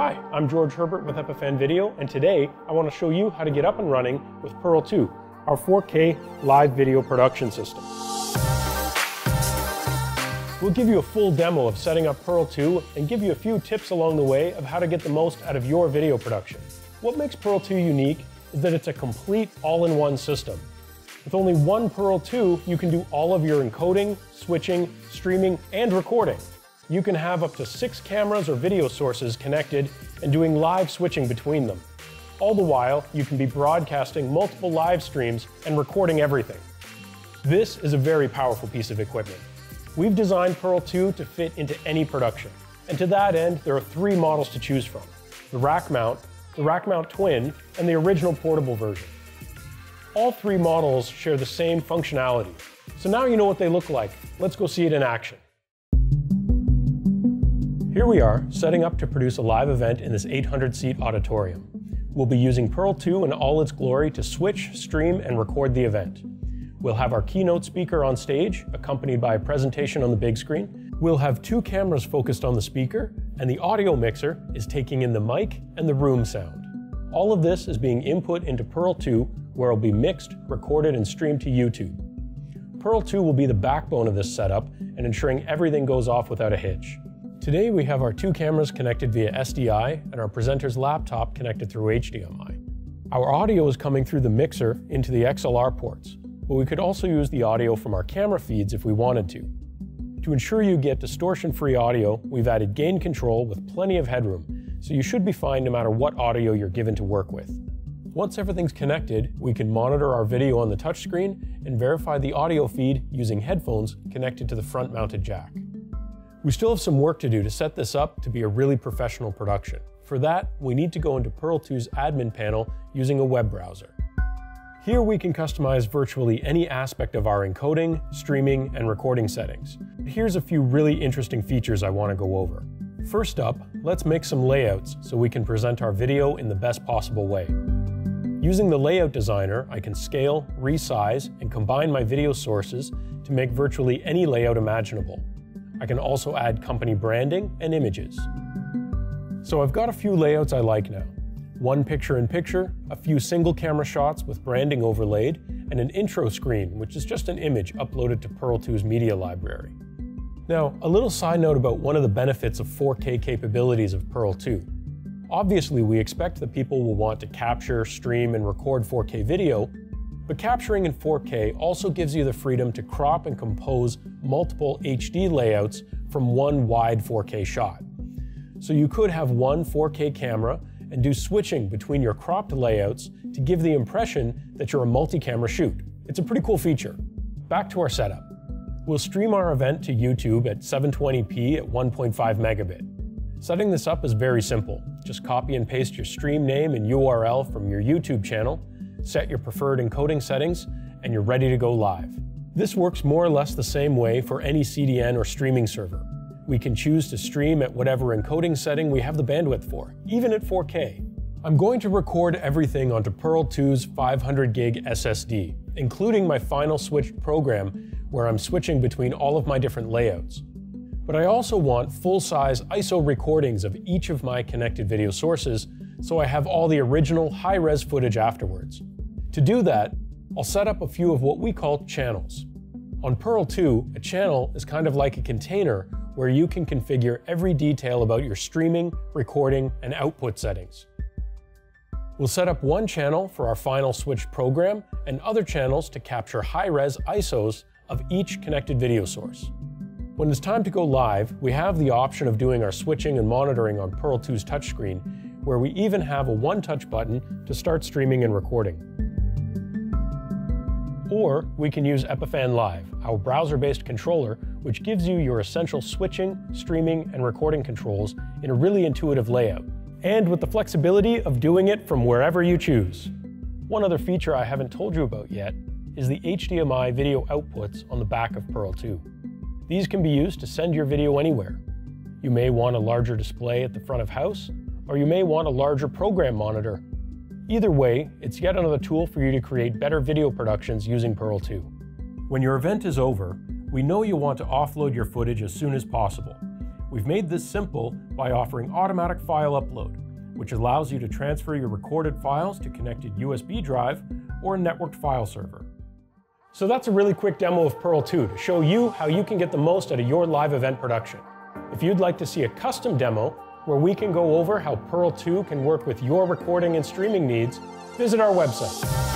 Hi, I'm George Herbert with Epiphan Video, and today I want to show you how to get up and running with Pearl 2, our 4K live video production system. We'll give you a full demo of setting up Pearl 2 and give you a few tips along the way of how to get the most out of your video production. What makes Pearl 2 unique is that it's a complete all-in-one system. With only one Pearl 2, you can do all of your encoding, switching, streaming, and recording you can have up to six cameras or video sources connected and doing live switching between them. All the while, you can be broadcasting multiple live streams and recording everything. This is a very powerful piece of equipment. We've designed Pearl 2 to fit into any production, and to that end, there are three models to choose from. The rack mount, the rack mount twin, and the original portable version. All three models share the same functionality, so now you know what they look like. Let's go see it in action. Here we are, setting up to produce a live event in this 800-seat auditorium. We'll be using Pearl 2 in all its glory to switch, stream, and record the event. We'll have our keynote speaker on stage, accompanied by a presentation on the big screen. We'll have two cameras focused on the speaker, and the audio mixer is taking in the mic and the room sound. All of this is being input into Pearl 2, where it'll be mixed, recorded, and streamed to YouTube. Pearl 2 will be the backbone of this setup and ensuring everything goes off without a hitch. Today we have our two cameras connected via SDI and our presenter's laptop connected through HDMI. Our audio is coming through the mixer into the XLR ports, but we could also use the audio from our camera feeds if we wanted to. To ensure you get distortion-free audio, we've added gain control with plenty of headroom, so you should be fine no matter what audio you're given to work with. Once everything's connected, we can monitor our video on the touchscreen and verify the audio feed using headphones connected to the front-mounted jack. We still have some work to do to set this up to be a really professional production. For that, we need to go into Pearl 2's admin panel using a web browser. Here we can customize virtually any aspect of our encoding, streaming, and recording settings. Here's a few really interesting features I want to go over. First up, let's make some layouts so we can present our video in the best possible way. Using the Layout Designer, I can scale, resize, and combine my video sources to make virtually any layout imaginable. I can also add company branding and images. So I've got a few layouts I like now. One picture-in-picture, a few single camera shots with branding overlaid, and an intro screen, which is just an image uploaded to Pearl 2's media library. Now, a little side note about one of the benefits of 4K capabilities of Pearl 2. Obviously, we expect that people will want to capture, stream, and record 4K video, but capturing in 4K also gives you the freedom to crop and compose multiple HD layouts from one wide 4K shot. So you could have one 4K camera and do switching between your cropped layouts to give the impression that you're a multi-camera shoot. It's a pretty cool feature. Back to our setup. We'll stream our event to YouTube at 720p at 1.5 megabit. Setting this up is very simple. Just copy and paste your stream name and URL from your YouTube channel set your preferred encoding settings, and you're ready to go live. This works more or less the same way for any CDN or streaming server. We can choose to stream at whatever encoding setting we have the bandwidth for, even at 4K. I'm going to record everything onto Pearl 2's 500 gig SSD, including my final switched program where I'm switching between all of my different layouts. But I also want full-size ISO recordings of each of my connected video sources so I have all the original high-res footage afterwards. To do that, I'll set up a few of what we call channels. On Pearl 2, a channel is kind of like a container where you can configure every detail about your streaming, recording, and output settings. We'll set up one channel for our final switch program and other channels to capture high-res ISOs of each connected video source. When it's time to go live, we have the option of doing our switching and monitoring on Pearl 2's touchscreen where we even have a one-touch button to start streaming and recording. Or we can use Epiphan Live, our browser-based controller, which gives you your essential switching, streaming, and recording controls in a really intuitive layout, and with the flexibility of doing it from wherever you choose. One other feature I haven't told you about yet is the HDMI video outputs on the back of Pearl 2. These can be used to send your video anywhere. You may want a larger display at the front of house, or you may want a larger program monitor. Either way, it's yet another tool for you to create better video productions using Pearl 2. When your event is over, we know you want to offload your footage as soon as possible. We've made this simple by offering automatic file upload, which allows you to transfer your recorded files to connected USB drive or a networked file server. So that's a really quick demo of Pearl 2 to show you how you can get the most out of your live event production. If you'd like to see a custom demo where we can go over how Pearl 2 can work with your recording and streaming needs, visit our website.